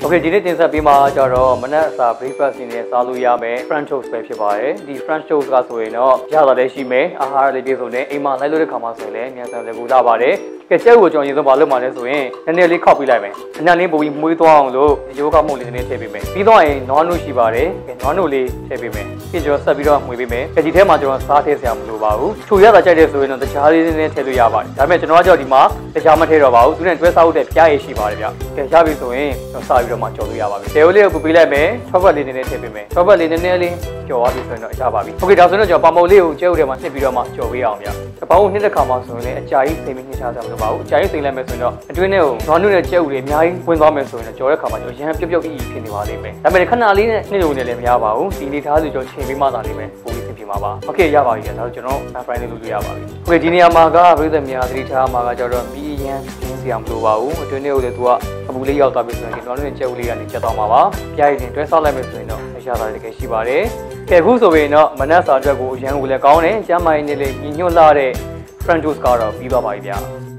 โอเคဒီနေ့တင်ဆက်ပေးမှာကြတော့မနက်အစာ breakfast နေနဲ့စားလို့ရမယ် French toast ပဲဖြစ်ပါတယ်ဒီ French toast ကဆိုရင်တော့ရတာလည်းရှိမယ်အာဟာရလေးတွေဆိုရင်အိမ်မှာလိုက်လို့တဲ့ခါမှာဆိုရင်လည်းမြန်ဆန်လည်းပူလာပါတယ်ကဲကျဲကိုကျွန်တော်ရင်ဆုံးမလုပ်မှလဲဆိုရင်နည်းနည်းလေးခောက်ပြလိုက်မယ်အနံ့လေးပိုပြီးမွေးသွားအောင်လို့ရိုးကမှုန်လေးနည်းနည်းထည့်ပေးမယ်ပြီးတော့ရင်နွားနို့ရှိပါတယ်ကဲနွားနို့လေးထည့်ပေးမယ်ပြီးကျွန်တော်ဆက်ပြီးတော့မှွေပေးမယ်ကဲဒီထဲမှာကျွန်တော်စားထည့်စရာမလိုပါဘူးချိုရတာကြိုက်တဲ့ဆိုရင်တော့တခြားလေးနည်းနည်းထည့်လို့ရပါတယ်ဒါပေမဲ့ကျွန်တော်ကကြောက်ဒီမှာတခြားမထည့်တော့ပါဘူးသူနဲ့တွဲစားဖို့တဲ့ပြားရည်ရှိပါတယ်ဗျကဲရပြီဆိုရင်ကျွန်တော်စားပြီး ပြီးတော့မှကြော်လို့ရပါပြီ။ဒေဝလေးကိုပူပေးလိုက်မယ်။၆ဘက်လေးနည်းနည်းထည့်ပေးမယ်။၆ဘက်လေးနည်းနည်းလေးကြော်သွားပြီဆိုရင်တော့ရပါပြီ။ Okay ဒါဆိုရင်တော့ကျွန်တော်ပါမုတ်လေးကိုကျဲဥထဲမှာနှိပ်ပြီးတော့မှကြော်ပေးအောင်ဗျ။ဘောင်းကိုနှိပ်တဲ့ခါမှာဆိုရင်လည်းအကြာကြီးစိမ့်ပြီးနှိပ်ချတာမလိုပါဘူး။အကြာကြီးစိမ့်လိုက်မယ်ဆိုရင်တော့အတွင်းထဲကိုဒေါနုနဲ့ကျဲဥတွေအများကြီးဝင်သွားမယ်ဆိုရင်တော့ကြော်တဲ့ခါမှာကျွန်တော်ရမ်းပြုတ်ပြုတ်အီအီဖြစ်နေပါလိမ့်မယ်။ဒါပေမဲ့ခဏလေးနဲ့နှိပ်လို့လည်းမရပါဘူး။ဒီနေသားစုကျွန်တော်ချိန်ပေးမှသာလိမ့်မယ်။ပိုပြီးသင်ပြမှာပါ။ Okay ရပါပြီ။ဒါဆိုကျွန်တော် friend လေးလုပ်လို့ရပါပြီ။ Okay ဒီနေရာမှာကပြည်သက်များသတိထားမှာကကျတော့မီး ပြီးရမ်းရင်းစရာမလိုပါဘူးအတွင်းထဲကိုလည်းသူကအပူလေးရောက်သွားပြီဆိုရင်ဒီနွားနုနဲ့ကျဲဥလေးကနေချက်သွားမှာပါပြားရည်တင်တွဲဆောက်လိုက်မယ်ဆိုရင်တော့အရာသာတကယ်ရှိပါတယ်ကဲအခုဆိုရင်တော့မနက်စာအတွက်ကိုအရန်ကိုလည်းကောင်းတယ်ကျမ်းမာရေးနဲ့လည်းညီညွတ်လာတဲ့ French toast ကတော့ပြီးသွားပါပြီဗျာ